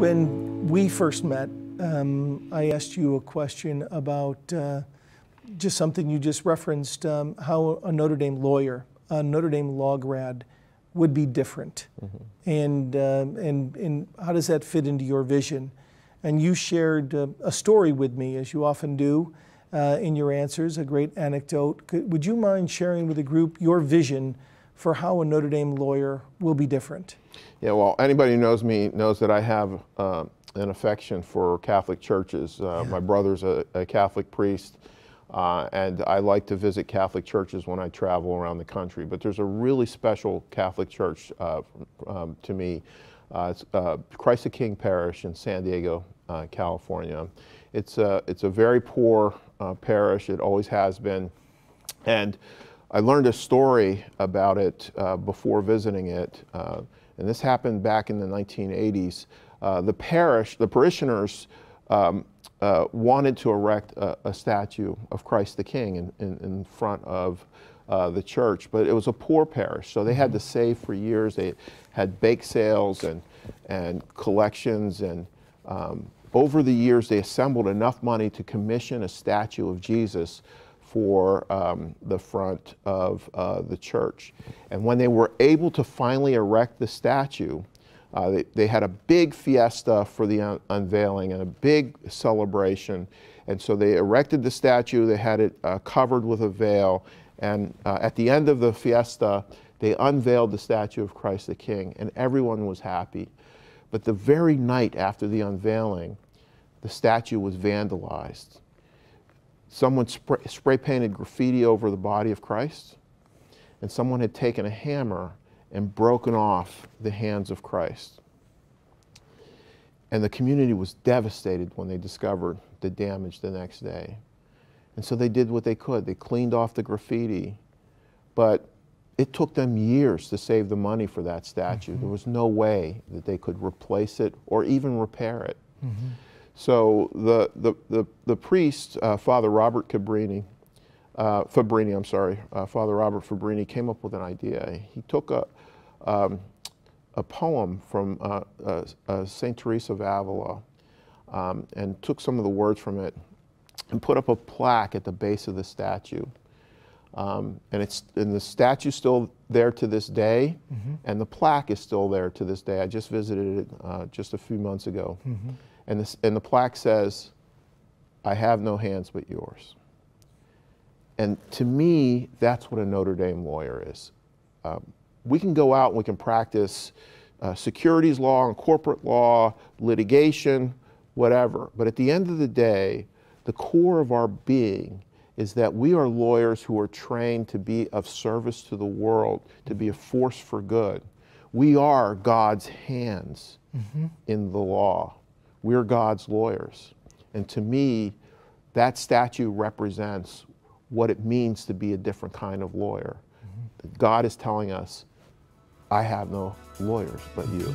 When we first met, um, I asked you a question about uh, just something you just referenced um, how a Notre Dame lawyer, a Notre Dame law grad, would be different. Mm-hmm. And, uh, and, and how does that fit into your vision? And you shared uh, a story with me, as you often do uh, in your answers, a great anecdote. Could, would you mind sharing with the group your vision for how a Notre Dame lawyer will be different? Yeah, well, anybody who knows me knows that I have uh, an affection for Catholic churches. Uh, yeah. My brother's a, a Catholic priest. Uh, and I like to visit Catholic churches when I travel around the country. But there's a really special Catholic church uh, um, to me. Uh, it's uh, Christ the King Parish in San Diego, uh, California. It's a, it's a very poor uh, parish. It always has been. And I learned a story about it before visiting it. and this happened back in the 1980s. the parish, the parishioners, um, uh, wanted to erect a, a, statue of Christ the King in, in, in front of uh, the church, but it was a poor parish, so they had to mm-hmm. save for years. They had bake sales and, and collections, and um, over the years, they assembled enough money to commission a statue of Jesus for um, the front of uh, the church. And when they were able to finally erect the statue, uh, they, they, had a big fiesta for the un unveiling and a big celebration. And so they erected the statue, they had it uh, covered with a veil. And uh, at the end of the fiesta, they unveiled the statue of Christ the King, and everyone was happy. But the very night after the unveiling, the statue was vandalized. Someone spray, spray painted graffiti over the body of Christ, and someone had taken a hammer and broken off the hands of Christ. And the community was devastated when they discovered the damage the next day. And so they did what they could. They cleaned off the graffiti, but it took them years to save the money for that statue. Mm -hmm. There was no way that they could replace it or even repair it. Mm -hmm. So the, the, the, the priest, uh, Father Robert Cabrini, uh, Fabrini, I'm sorry, uh, Father Robert Fabrini came up with an idea. He took a, um, a poem from uh, uh, uh St. Teresa of Avila um, and took some of the words from it and put up a plaque at the base of the statue. Um, and it's and the statue's still there to this day, mm -hmm. and the plaque is still there to this day. I just visited it uh, just a few months ago, mm -hmm. And this and the plaque says, "I have no hands but yours." And to me, that's what a Notre Dame lawyer is. Um, we can go out and we can practice uh, securities law and corporate law, litigation, whatever. But at the end of the day, the core of our being is that we are lawyers who are trained to be of service to the world, to be a force for good. We are God's hands mm -hmm. in the law. We're God's lawyers. And to me, that statue represents what it means to be a different kind of lawyer. Mm -hmm. God is telling us, I have no lawyers but you.